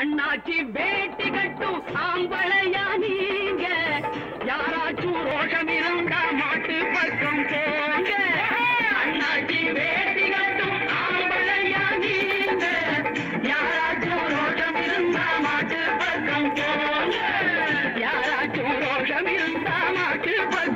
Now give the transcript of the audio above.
அண்ணாச்சி வேட்டி கட்டும் ஆம்பளையா நீங்க? யாராச்சும் ரோஷம் இருந்தா மாட்டு பக்கம் போங்க. அண்ணாச்சி வேட்டி கட்டும் ஆம்பளையா நீங்க? யாராச்சும் ரோஷம் இருந்தா மாட்டு பக்கம் போங்க. யாராச்சும் ரோஷம் இருந்தா மாட்டு பக்கம்